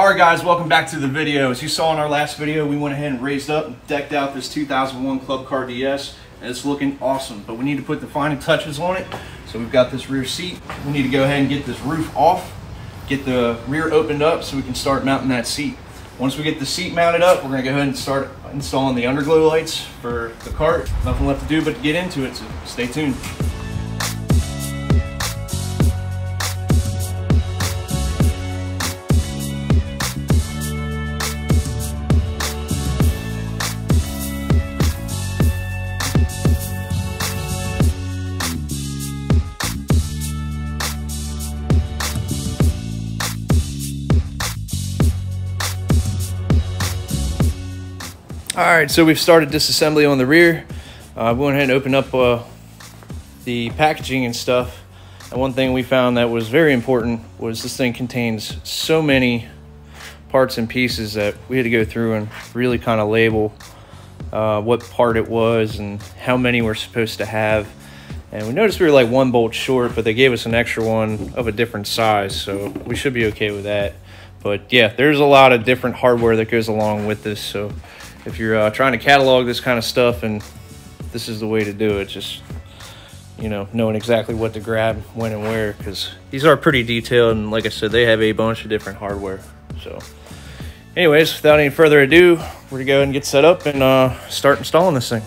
Alright guys, welcome back to the video. As you saw in our last video, we went ahead and raised up and decked out this 2001 Club Car DS. And it's looking awesome, but we need to put the final touches on it. So we've got this rear seat. We need to go ahead and get this roof off, get the rear opened up so we can start mounting that seat. Once we get the seat mounted up, we're gonna go ahead and start installing the underglow lights for the cart. Nothing left to do but to get into it, so stay tuned. All right, so we've started disassembly on the rear. Uh, we went ahead and opened up uh, the packaging and stuff. And one thing we found that was very important was this thing contains so many parts and pieces that we had to go through and really kind of label uh, what part it was and how many we're supposed to have. And we noticed we were like one bolt short, but they gave us an extra one of a different size, so we should be okay with that. But yeah, there's a lot of different hardware that goes along with this, so if you're uh, trying to catalog this kind of stuff and this is the way to do it just you know knowing exactly what to grab when and where because these are pretty detailed and like i said they have a bunch of different hardware. So anyways without any further ado we're gonna go and get set up and uh, start installing this thing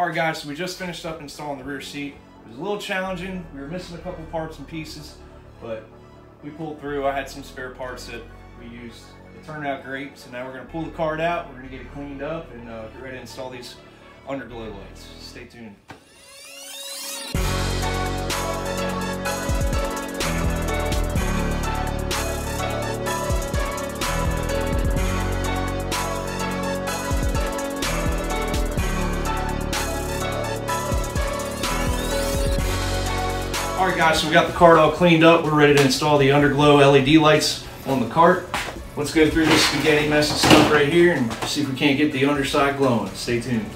All right, guys, so we just finished up installing the rear seat. It was a little challenging. We were missing a couple parts and pieces, but we pulled through. I had some spare parts that we used. It turned out great. So now we're gonna pull the card out. We're gonna get it cleaned up and uh, get ready to install these underglow lights. Stay tuned. All right guys, so we got the cart all cleaned up. We're ready to install the underglow LED lights on the cart. Let's go through this spaghetti mess of stuff right here and see if we can't get the underside glowing. Stay tuned.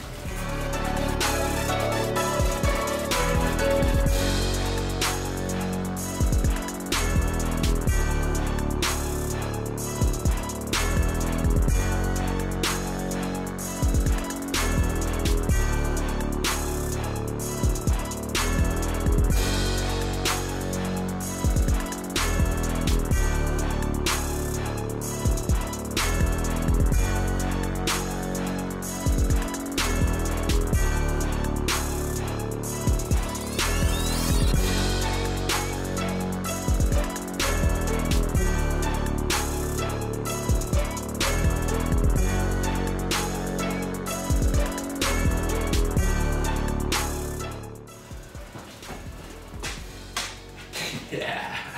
Yeah.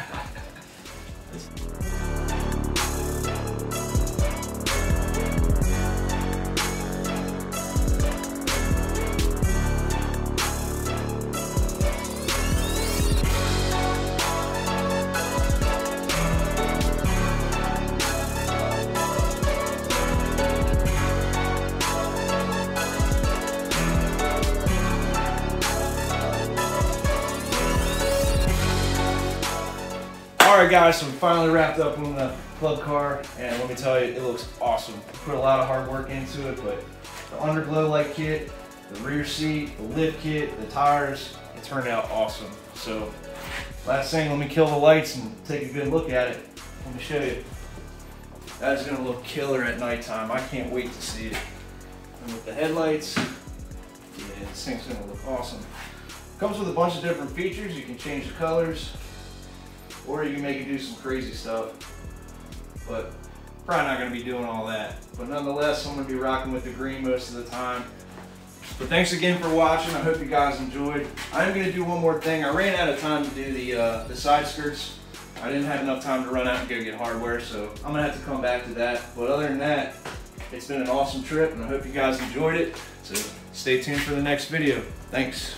Right, guys, so we finally wrapped up on the club car, and let me tell you, it looks awesome. Put a lot of hard work into it, but the underglow light kit, the rear seat, the lift kit, the tires, it turned out awesome. So, last thing, let me kill the lights and take a good look at it. Let me show you. That is gonna look killer at nighttime. I can't wait to see it. And with the headlights, yeah, this thing's gonna look awesome. Comes with a bunch of different features. You can change the colors, or you can make it do some crazy stuff. But probably not gonna be doing all that. But nonetheless, I'm gonna be rocking with the green most of the time. But thanks again for watching. I hope you guys enjoyed. I'm gonna do one more thing. I ran out of time to do the uh, the side skirts. I didn't have enough time to run out and go get hardware, so I'm gonna have to come back to that. But other than that, it's been an awesome trip, and I hope you guys enjoyed it. So stay tuned for the next video. Thanks.